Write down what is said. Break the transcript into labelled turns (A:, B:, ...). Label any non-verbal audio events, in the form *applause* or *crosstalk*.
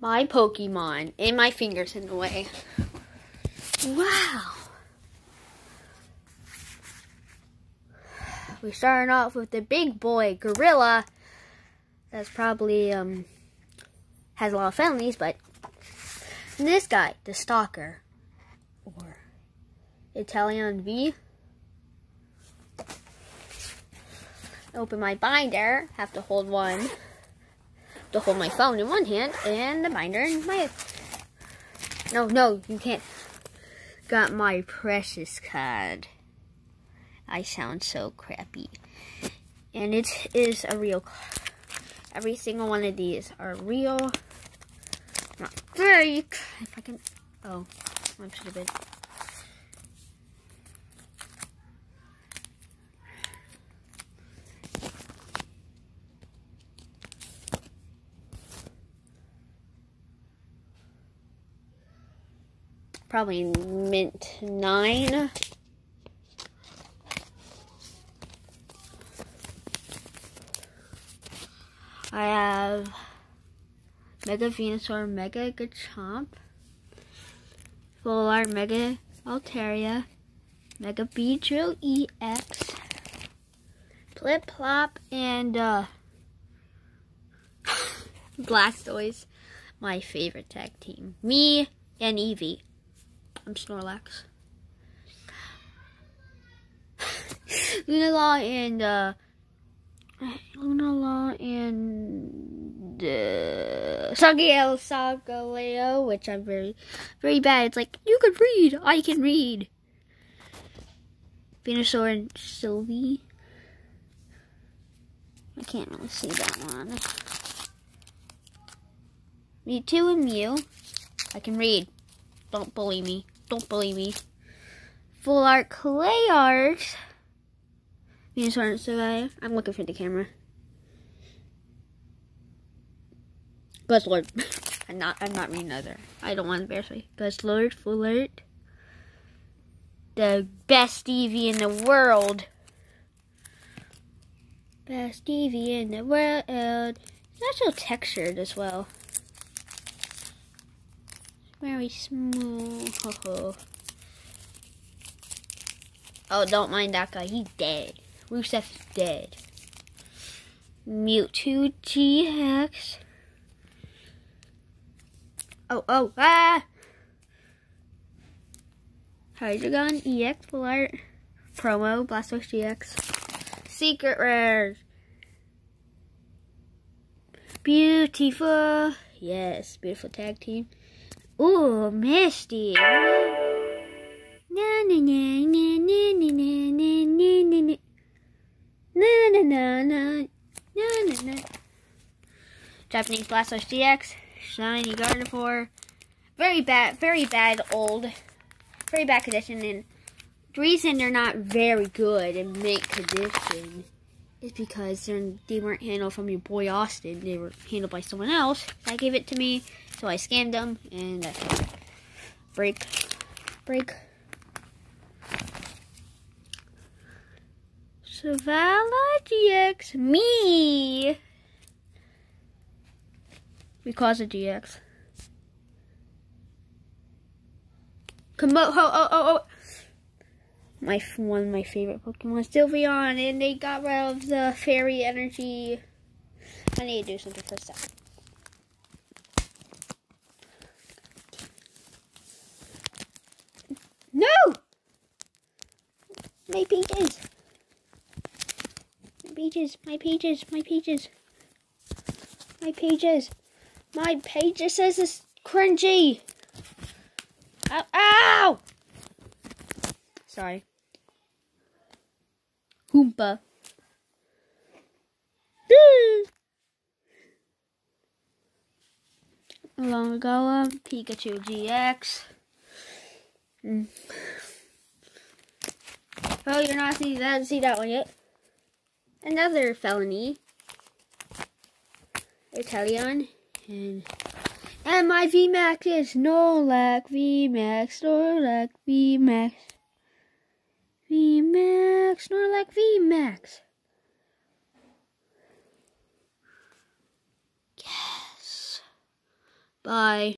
A: my Pokemon and my fingers in the way. Wow. We're starting off with the big boy gorilla. That's probably um has a lot of families, but this guy, the stalker, or Italian V. Open my binder. Have to hold one. To hold my phone in one hand and the binder in my. No, no, you can't. Got my precious card. I sound so crappy. And it is a real card. Every single one of these are real. Not fake. If I can. Oh, I'm stupid. Probably mint nine. I have Mega Venusaur, Mega Garchomp, Full Art Mega Altaria, Mega Beedrill EX, Plip Plop, and uh, *laughs* Blastoise, my favorite tag team. Me and Eevee. I'm Snorlax. Lunala *laughs* and uh, Lunala and uh, Sagiel Sagaleo, which I'm very, very bad. It's like, you can read, I can read. Venusaur and Sylvie. I can't really see that one. Mewtwo and Mew. I can read. Don't bully me. Don't bully me. Full art clay art. Venusaur Sylvie. I'm looking for the camera. Buzzlord. *laughs* I'm not I'm not reading other. I don't want to embarrass me. Lord, full art. The best Eevee in the world. Best Eevee in the world. It's textured as well. Very small. *laughs* oh, don't mind that guy. He's dead. Rusev's dead. Mewtwo GX. Oh, oh, ah! Hydreigon EX Full Art. Promo Blastoise GX. Secret Rares. Beautiful. Yes, beautiful tag team. Ooh, Misty. Na na na na na na na na na na na na na na na Japanese Blastoise GX, Shiny Gardevoir. Very bad, very bad old, very bad condition. And the reason they're not very good in mint condition is because they weren't handled from your boy Austin. They were handled by someone else. That gave it to me. So I scammed them and that's it. Break. Break. Savala GX. Me! Because of GX. Komodo. Oh, oh, oh, oh. oh. My, one of my favorite Pokemon, Sylveon, and they got rid of the fairy energy. I need to do something for that. No! My pages. My pages, my pages, my pages. My pages. My pages says it's cringy. Ow! ow! Sorry. Hoompa. Long ago, um, Pikachu GX. Mm. Oh, you're not seeing that. See that one yet? Another felony. Italian and and my VMAX is Snorlax VMAX Snorlax VMAX VMAX Snorlax VMAX. Yes. Bye.